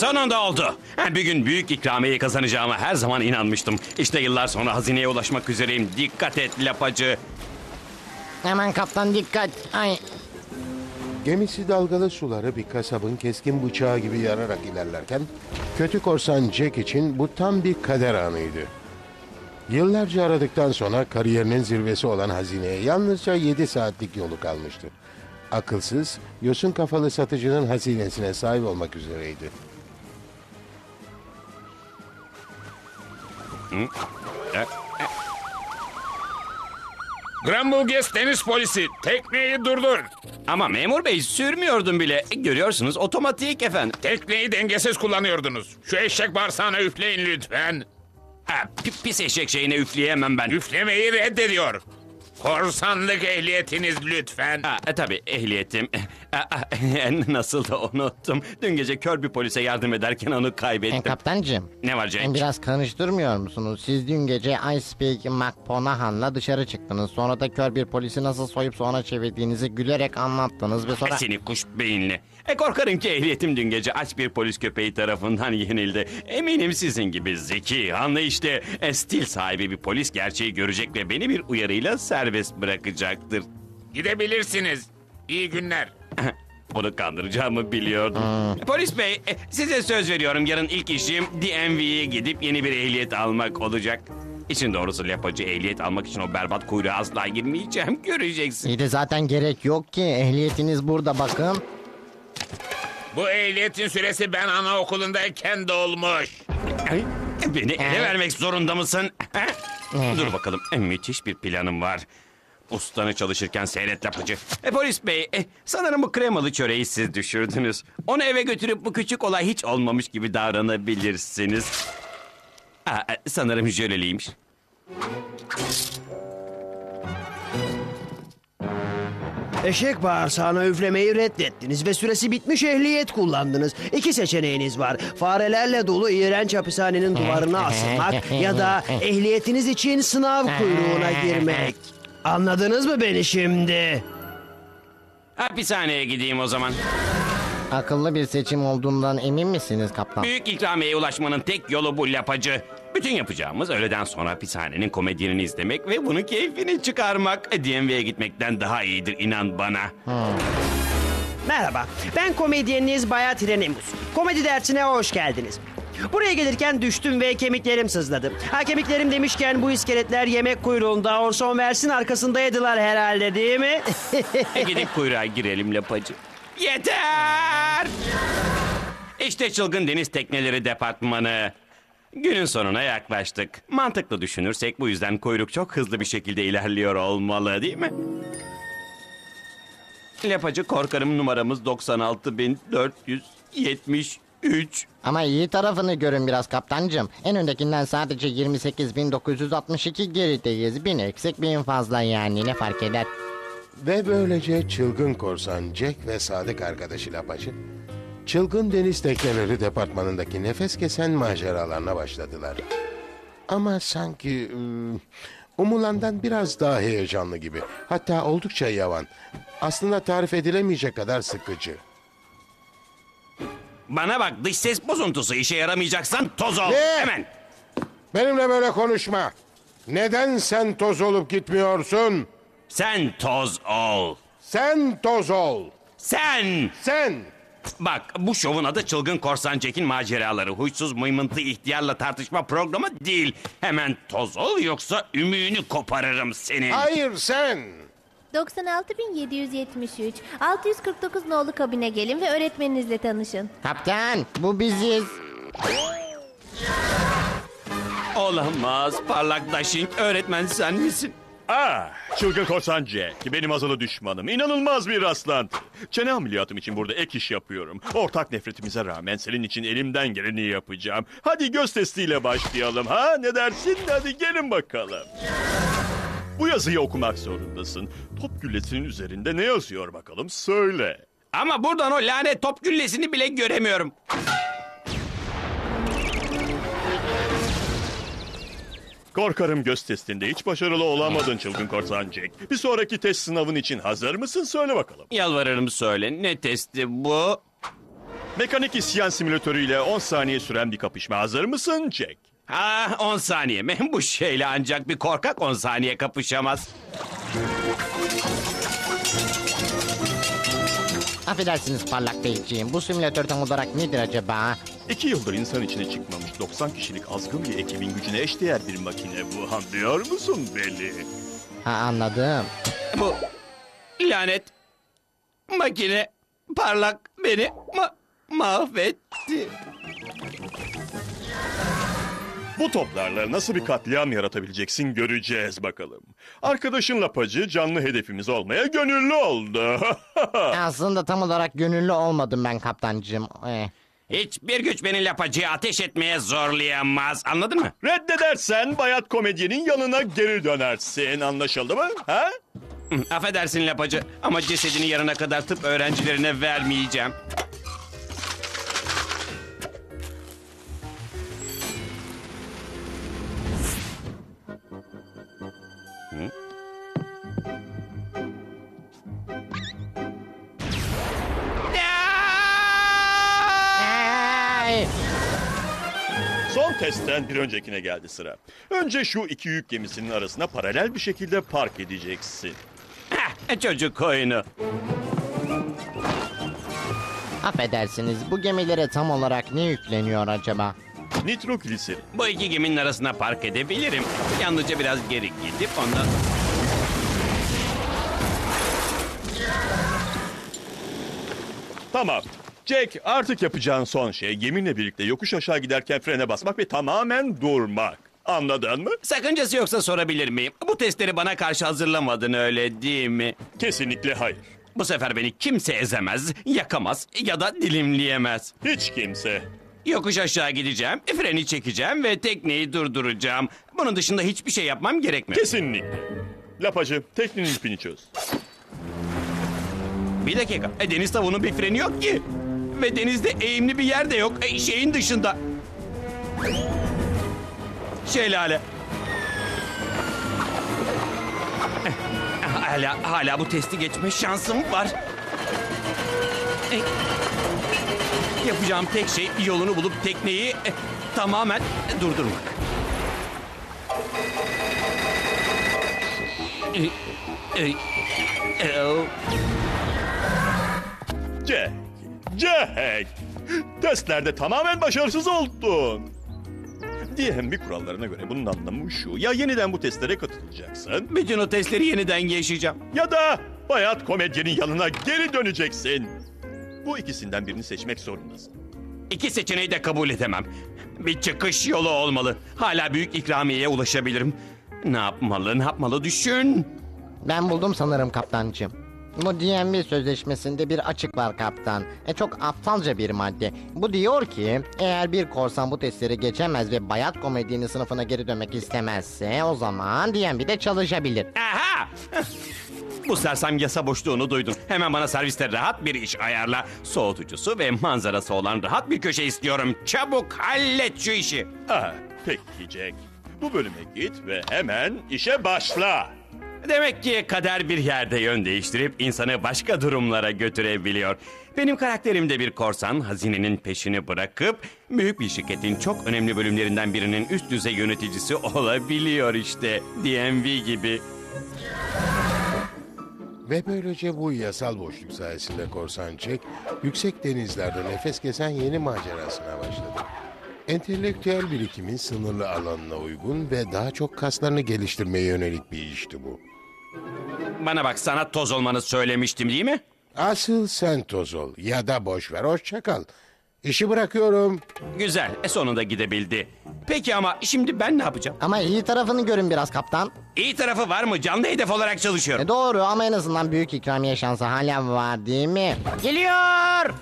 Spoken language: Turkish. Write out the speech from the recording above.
Sonunda oldu. Ha, Bir gün büyük ikramiyeyi kazanacağıma her zaman inanmıştım. İşte yıllar sonra hazineye ulaşmak üzereyim. Dikkat et lapacı. Hemen kaptan dikkat. Ay. Gemisi dalgalı suları bir kasabın keskin bıçağı gibi yararak ilerlerken kötü korsan Jack için bu tam bir kader anıydı. Yıllarca aradıktan sonra kariyerinin zirvesi olan hazineye yalnızca 7 saatlik yolu kalmıştı. Akılsız, yosun kafalı satıcının hazinesine sahip olmak üzereydi. Grambulges deniz polisi tekneyi durdur. Ama memur bey sürmüyordum bile. E, Görüyorsunuz otomatik efendim. Tekneyi dengesiz kullanıyordunuz. Şu eşek bağırsağına üfleyin lütfen. Ha, pi- pis eşek şeyine üfleyemem ben. Üflemeyi reddediyor. Korsanlık ehliyetiniz lütfen. Ha, e, tabii ehliyetim. E, e, Nasıl da unuttum. Dün gece kör bir polise yardım ederken onu E, kaybettim. kaptancım. Ne var Cenk? Biraz karıştırmıyor musunuz? Siz dün gece Icepeak McPonahan'la dışarı çıktınız. Sonra da kör bir polisi nasıl soyup sonra çevirdiğinizi gülerek anlattınız ve sonra... Seni kuş beyinli. E korkarım ki ehliyetim dün gece aç bir polis köpeği tarafından yenildi. Eminim sizin gibi zeki, anlayışlı, e, stil sahibi bir polis gerçeği görecek ve beni bir uyarıyla serbest bırakacaktır. Gidebilirsiniz. İyi günler. Onu kandıracağımı biliyordum. E, Polis bey, e, size söz veriyorum yarın ilk işim DMV'ye gidip yeni bir ehliyet almak olacak. İçin doğrusu lapacı ehliyet almak için o berbat kuyruğa asla girmeyeceğim. Göreceksin. İyi de zaten gerek yok ki. Ehliyetiniz burada bakın. Bu ehliyetin süresi ben anaokulundayken dolmuş. Ay, Beni ele vermek zorunda mısın? Ha? Dur bakalım. E, Müthiş bir planım var. Ustanı çalışırken seyret lapacı. E, polis bey, e, sanırım bu kremalı çöreği siz düşürdünüz. Onu eve götürüp bu küçük olay hiç olmamış gibi davranabilirsiniz. Aa, e, sanırım jöleliymiş. Eşek bağırsağına üflemeyi reddettiniz ve süresi bitmiş ehliyet kullandınız. İki seçeneğiniz var. Farelerle dolu iğrenç hapishanenin duvarına asılmak ya da ehliyetiniz için sınav kuyruğuna girmek. Anladınız mı beni şimdi? Hapishaneye gideyim o zaman. Akıllı bir seçim olduğundan emin misiniz kaptan? Büyük ikramiyeye ulaşmanın tek yolu bu lapacı. Bütün yapacağımız öğleden sonra hapishanenin komedyenini izlemek ve bunun keyfini çıkarmak. DMV'ye gitmekten daha iyidir inan bana. Merhaba, ben komedyeniniz Bayat Renemus. Komedi dersine hoş geldiniz. Buraya gelirken düştüm ve kemiklerim sızladı. Ha kemiklerim demişken bu iskeletler yemek kuyruğunda Orson Welles'in arkasındaydılar herhalde değil mi? E, gidip kuyruğa girelim lapacı. Yeter! İşte çılgın deniz tekneleri departmanı. Günün sonuna yaklaştık. Mantıklı düşünürsek bu yüzden kuyruk çok hızlı bir şekilde ilerliyor olmalı değil mi? Lapacı korkarım numaramız 96473. Ama iyi tarafını görün biraz kaptancım. En öndekinden sadece 28.962 gerideyiz. Bin eksik bin fazla yani ne fark eder? Ve böylece çılgın korsan Jack ve sadık arkadaşı Lapacı, çılgın deniz tekneleri departmanındaki nefes kesen maceralarına başladılar. Ama sanki ım, umulandan biraz daha heyecanlı gibi. Hatta oldukça yavan. Aslında tarif edilemeyecek kadar sıkıcı. Bana bak dış ses bozuntusu işe yaramayacaksan toz ol. Ne? Hemen. Benimle böyle konuşma. Neden sen toz olup gitmiyorsun? Sen toz ol. Sen toz ol. Sen. Sen. Bak bu şovun adı Çılgın Korsan Jack'in maceraları. Huysuz mıymıntı ihtiyarla tartışma programı değil. Hemen toz ol yoksa ümüğünü koparırım senin. Hayır sen. 96.773 649 nolu kabine gelin ve öğretmeninizle tanışın. Kaptan bu biziz. Olamaz parlak dashing öğretmen sen misin? Ah, çılgın korsan Jack. Benim azılı düşmanım. İnanılmaz bir rastlantı. Çene ameliyatım için burada ek iş yapıyorum. Ortak nefretimize rağmen senin için elimden geleni yapacağım. Hadi göz testiyle başlayalım ha? Ne dersin? Hadi gelin bakalım. Bu yazıyı okumak zorundasın. Top güllesinin üzerinde ne yazıyor bakalım? Söyle. Ama buradan o lanet top güllesini bile göremiyorum. Korkarım göz testinde hiç başarılı olamadın çılgın korsan Jack. Bir sonraki test sınavın için hazır mısın? Söyle bakalım. Yalvarırım söyle ne testi bu? Mekanik isyan simülatörüyle 10 saniye süren bir kapışma hazır mısın Jack? Ha 10 saniye mi? Bu şeyle ancak bir korkak 10 saniye kapışamaz. Affedersiniz parlak beyciğim. Bu simülatör tam olarak nedir acaba? İki yıldır insan içine çıkmamış 90 kişilik azgın bir ekibin gücüne eşdeğer bir makine bu. Anlıyor musun beni? Ha anladım. Bu lanet makine parlak beni ma mahvetti. Bu toplarla nasıl bir katliam yaratabileceksin göreceğiz bakalım. Arkadaşın lapacı canlı hedefimiz olmaya gönüllü oldu. Aslında tam olarak gönüllü olmadım ben kaptancığım. Eh. Hiçbir güç beni lapacıya ateş etmeye zorlayamaz. Anladın mı? Reddedersen bayat komedyenin yanına geri dönersin. Anlaşıldı mı? Ha? Affedersin lapacı ama cesedini yarına kadar tıp öğrencilerine vermeyeceğim. Son testten bir öncekine geldi sıra. Önce şu iki yük gemisinin arasına paralel bir şekilde park edeceksin. Heh, çocuk oyunu. Affedersiniz bu gemilere tam olarak ne yükleniyor acaba? Nitrogliserin. Bu iki geminin arasına park edebilirim. Yalnızca biraz geri gidip ondan... Tamam. Jack artık yapacağın son şey geminle birlikte yokuş aşağı giderken frene basmak ve tamamen durmak. Anladın mı? Sakıncası yoksa sorabilir miyim? Bu testleri bana karşı hazırlamadın öyle değil mi? Kesinlikle hayır. Bu sefer beni kimse ezemez, yakamaz ya da dilimleyemez. Hiç kimse. Yokuş aşağı gideceğim, freni çekeceğim ve tekneyi durduracağım. Bunun dışında hiçbir şey yapmam gerekmiyor. Kesinlikle. Lapacı teknenin ipini çöz. Bir dakika, e, deniz tavuğunun bir freni yok ki. Ve denizde eğimli bir yer de yok, e, şeyin dışında. Şelale. Eh, Hala, hala bu testi geçme şansım var. Eh, Yapacağım tek şey yolunu bulup tekneyi eh, tamamen durdurmak. Eh, eh, eh, oh. Jack. Testlerde tamamen başarısız oldun. DMV kurallarına göre bunun anlamı şu. Ya yeniden bu testlere katılacaksın Bütün o testleri yeniden yaşayacağım. ya da bayat komedyenin yanına geri döneceksin. Bu ikisinden birini seçmek zorundasın. İki seçeneği de kabul edemem. Bir çıkış yolu olmalı. Hala büyük ikramiyeye ulaşabilirim. Ne yapmalı, ne yapmalı düşün. Ben buldum sanırım kaptancığım. Bu DMV sözleşmesinde bir açık var kaptan. E çok aptalca bir madde. Bu diyor ki eğer bir korsan bu testleri geçemez ve bayat komedyenin sınıfına geri dönmek istemezse o zaman DMV'de çalışabilir. Aha! Bu sersem yasa boşluğunu duydun. Hemen bana serviste rahat bir iş ayarla. Soğutucusu ve manzarası olan rahat bir köşe istiyorum. Çabuk hallet şu işi. Ha, peki Jack. Bu bölüme git ve hemen işe başla. Demek ki kader bir yerde yön değiştirip insanı başka durumlara götürebiliyor. Benim karakterim de bir korsan hazinenin peşini bırakıp büyük bir şirketin çok önemli bölümlerinden birinin üst düzey yöneticisi olabiliyor işte. DMV gibi. Ve böylece bu yasal boşluk sayesinde korsan Jack, yüksek denizlerde nefes kesen yeni macerasına başladı. Entelektüel birikimin sınırlı alanına uygun ve daha çok kaslarını geliştirmeye yönelik bir işti bu. Bana bak sana toz olmanı söylemiştim değil mi? Asıl sen toz ol ya da boş ver hoşça kal. İşi bırakıyorum. Güzel, e sonunda gidebildi. Peki ama şimdi ben ne yapacağım? Ama iyi tarafını görün biraz kaptan. İyi tarafı var mı? Canlı hedef olarak çalışıyorum. E doğru ama en azından büyük ikramiye şansı hala var değil mi? Geliyor!